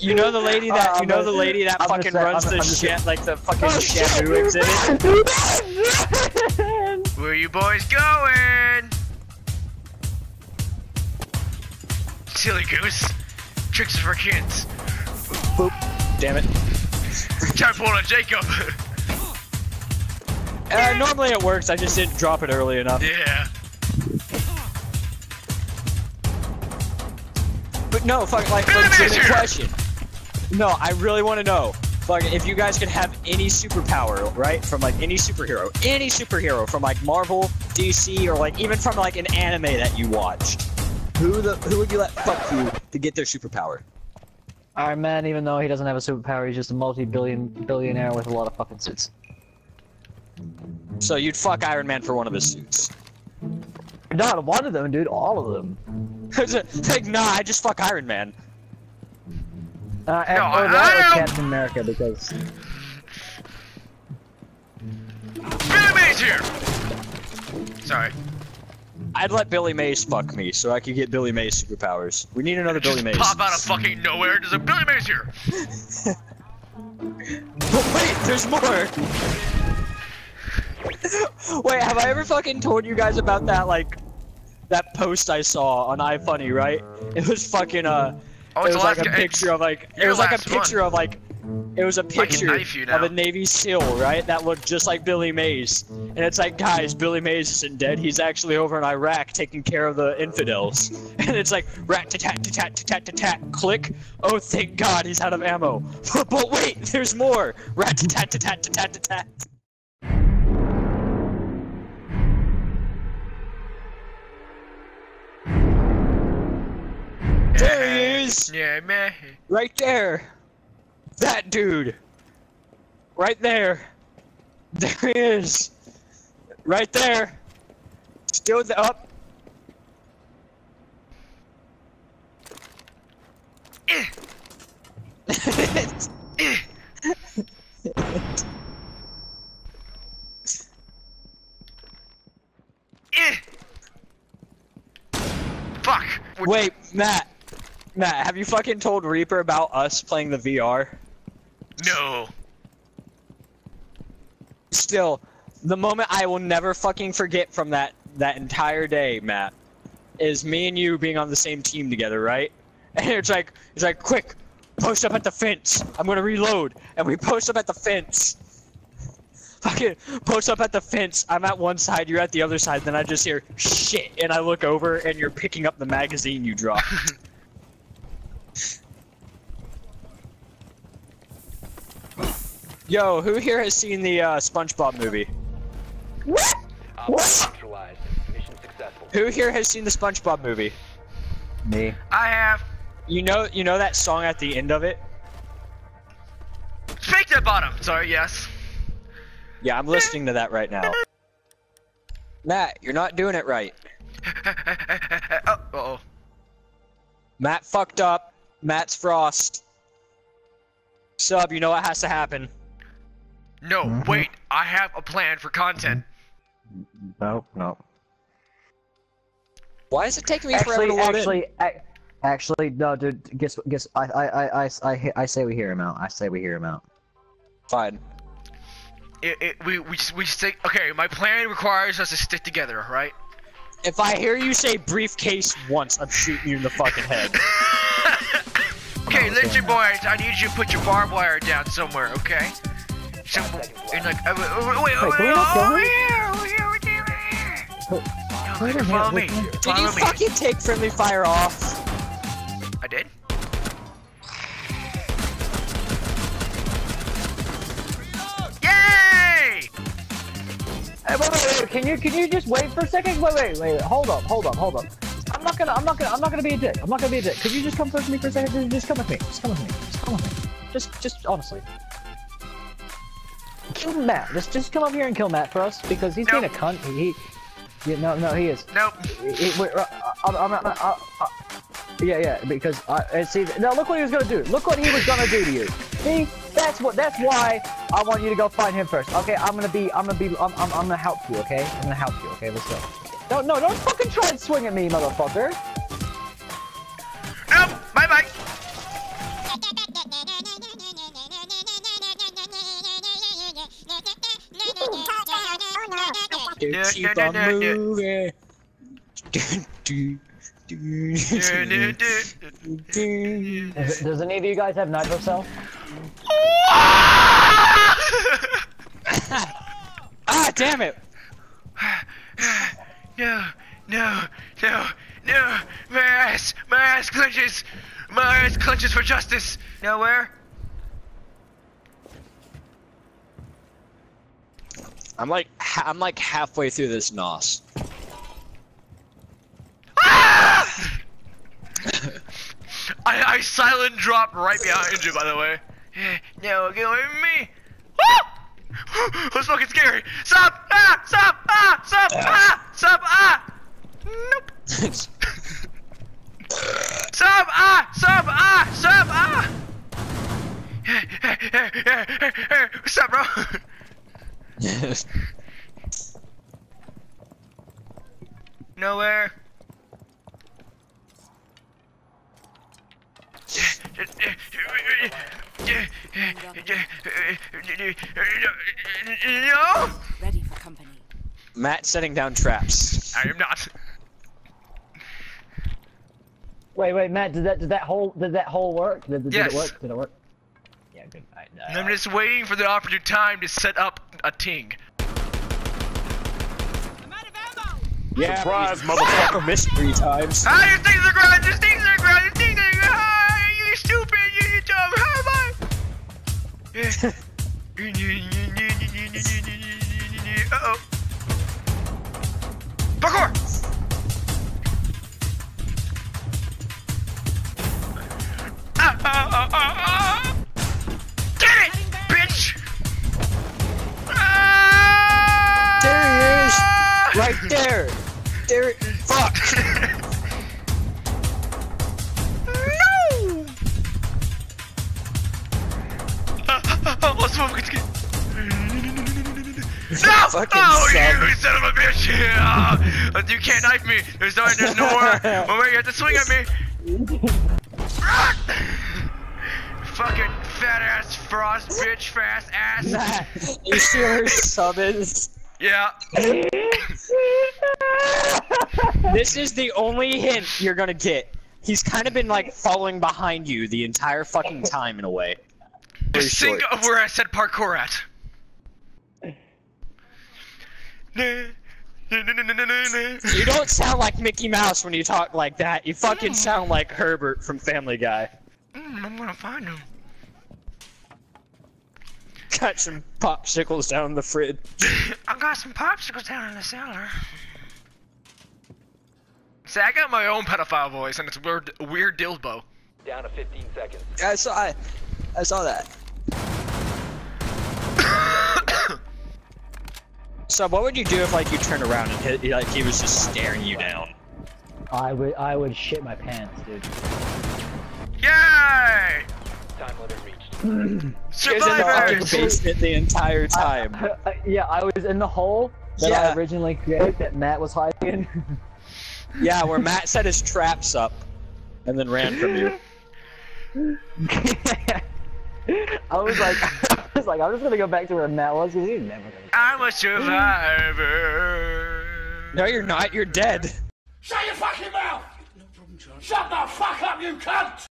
You know the lady that Uh, you know the lady that I'm fucking say- runs I'm- the I'm shit like the fucking Oh, shit, Shamu you're exhibit. Where you boys going? Silly goose. Tricks are for kids. Boop. Damn it. Try pulling a Jacob. Uh, normally it works. I just didn't drop it early enough. yeah. But no, fuck, like, Billy legitimate question. No, I really want to know. Fuck, if you guys could have any superpower, right, from like any superhero, any superhero from like Marvel, DC, or like even from like an anime that you watched, who the who would you let fuck you to get their superpower? Iron Man, even though he doesn't have a superpower, he's just a multi-billion billionaire with a lot of fucking suits. So you'd fuck Iron Man for one of his suits. Not one of them, dude. All of them. Like, nah, I just fuck Iron Man. Uh, and, No, or I- that I or don't- Captain America because Billy Mays here. Sorry. I'd let Billy Mays fuck me so I could get Billy Mays superpowers. We need another Billy Just Mays. pop out of fucking nowhere. There's a Billy Mays here. But wait, there's more. wait, have I ever fucking told you guys about that like that post I saw on iFunny, right? It was fucking uh Oh, it was like a picture of like it was like a last one. picture of like it was a picture you of a Navy SEAL, right? That looked just like Billy Mays. And it's like, guys, Billy Mays isn't dead. He's actually over in Iraq taking care of the infidels. And it's like rat tat tat tat tat tat tat click. Oh thank God he's out of ammo. but wait, there's more. Rat tat tat tat tat tat tat. Is. Yeah, man. Right there. That dude. Right there. There he is. Right there. Still the up. Eh, eh. Eh. Fuck. Wait, Matt. Matt, have you fucking told Reaper about us playing the VR? No. Still, the moment I will never fucking forget from that that entire day, Matt, is me and you being on the same team together, right? And it's like it's like quick, post up at the fence. I'm gonna reload, and we post up at the fence. Fucking post up at the fence. I'm at one side, you're at the other side. Then I just hear shit, and I look over, and you're picking up the magazine you dropped. Yo, who here has seen the uh, SpongeBob movie? Op neutralized. Mission successful. Who here has seen the SpongeBob movie? me. I have. You know, you know that song at the end of it. Fake that bottom. Sorry, yes. Yeah, I'm listening to that right now. Matt, you're not doing it right. oh, uh oh. Matt fucked up. Matt's Frost. Sub, you know what has to happen. No, Mhm. wait. I have a plan for content. No, no. Why is it taking me forever to load actually, ac- actually, no, dude. Guess, guess. I, I, I, I, I, I say we hear him out. I say we hear him out. Fine. It, it, we, we, we stick. Okay, my plan requires us to stick together, right? If I hear you say briefcase once, I'm shooting you in the fucking head. okay, No, listen, boys. I need you to put your barbed wire down somewhere, okay? And like, uh, wait, wait, wait, Wait, not kill over here, over here, over here. A minute, Follow me. Did Follow you me. fucking take friendly fire off? I did. Yay! Hey, wait, wait, wait. Can you, can you just wait for a second? Wait, wait, wait. Hold up, hold up, hold up. I'm not gonna, I'm not gonna, I'm not gonna be a dick. I'm not gonna be a dick. Could you just come with me for a second? Just come with me. Just come with me. Just come with me. Just, just honestly. Kill Matt. Just, just come up here and kill Matt for us because he's being a cunt. He, he yeah, no, no, he is. Nope. He- he- uh, I'm, I'm, not- uh, uh, yeah, yeah, because I see. Now look what he was gonna do. Look what he was gonna do to you. See, that's what. That's why I want you to go find him first. Okay, I'm gonna be. I'm gonna be. I'm. I'm, I'm gonna help you. Okay, I'm gonna help you. Okay, let's go. Don't. No, don't fucking try and swing at me, motherfucker. To keep on yeah, yeah. moving. Do, do, do, do, do. Does, does any of you guys have nitro cell? Ah, damn it! No, no, no, no! My ass, my ass clenches! My ass clenches for justice! Nowhere? I'm like, ha- I'm like halfway through this nos. Ah! I, I silent dropped right behind you, by the way. No, get away from me! Woo! That's fucking scary! Stop! Ah! Stop! Ah! Stop! Ah! Stop! Ah! Nope! Stop! Ah! Stop! Ah! Stop! Ah! What's up, bro? Nowhere. No, Ready for company. Matt setting down traps. I am not. Wait, wait, Matt, did that did that hole did that hole work? Did, did Yes. it work? Did it work? Yeah, good. I, uh, I'm just waiting for the opportune time to set up a ting. Yeah, surprise, motherfucker! Mystery times. Ah, your things are ground! Your things are ground! Your things are ground! Ah, you stupid! You, you dumb! How am I? Uh oh. Parkour! Ah, ah, ah, ah. Right there. There. Fuck. No! Let's move. Let's get. No! Oh, son. you son of a bitch! Yeah. You can't knife me. There's no, there's no more. Oh wait, you have to swing at me. Fucking fat ass frost bitch, fast ass. You see where her sub is? Yeah. This is the only hint you're gonna get. He's kind of been like following behind you the entire fucking time in a way. Very Just think of where I said parkour at. You don't sound like Mickey Mouse when you talk like that. You fucking sound like Herbert from Family Guy. Mm, I'm gonna find him. Got some popsicles down in the fridge. I got some popsicles down in the cellar. See, I got my own pedophile voice, and it's weird, weird dilbo. Down to 15 seconds. I saw. I, I saw that. So what would you do if like you turned around and hit, like he was just staring you down? I would I would shit my pants, dude. Yay! Time limit reached. He was in the basement the entire time. Uh, yeah, I was in the hole that Yeah. I originally created that Matt was hiding in. Yeah, where Matt set his traps up and then ran from you. I was like, I was like, I'm just gonna go back to where Matt was because he's never gonna. I'm a survivor. No, you're not. You're dead. Shut your fucking mouth! Shut the fuck up, you cunt!